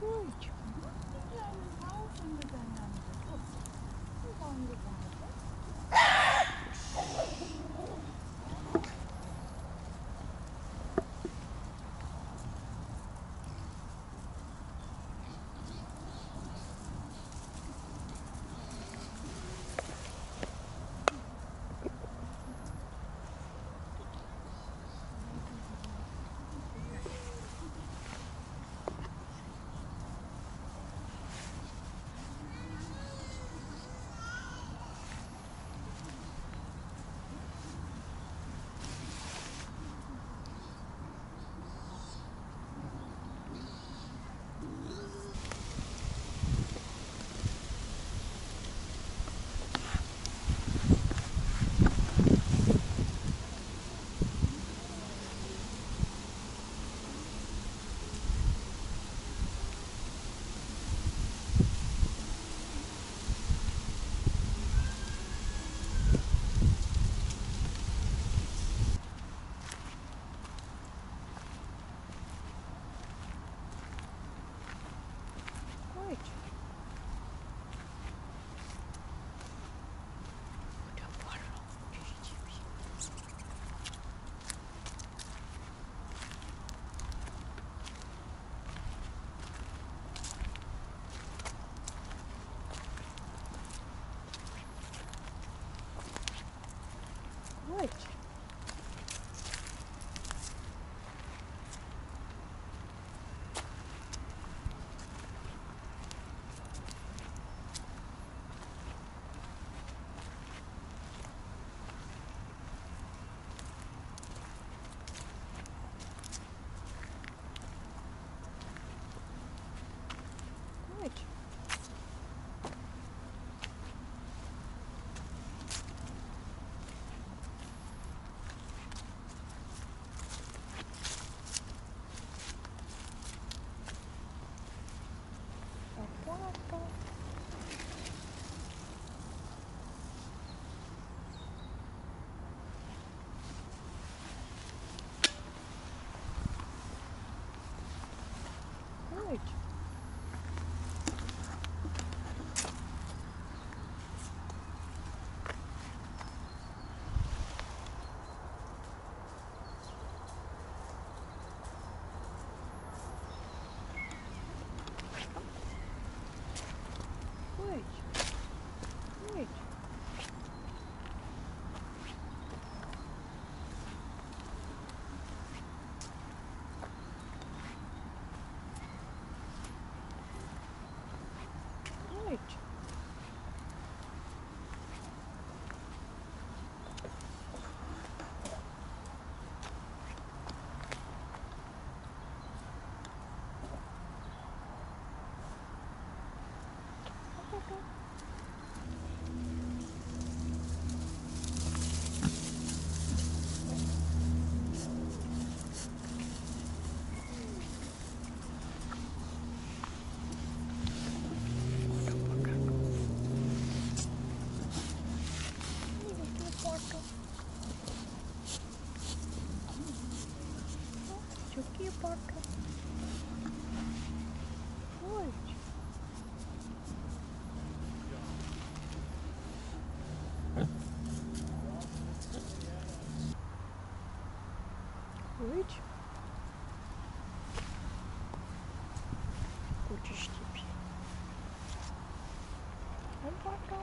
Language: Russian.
Кулечка. Я не знала, що ми займемося. Ну, вам не much. собака. Ой. Ой. Хочешь теперь? Ну, собака.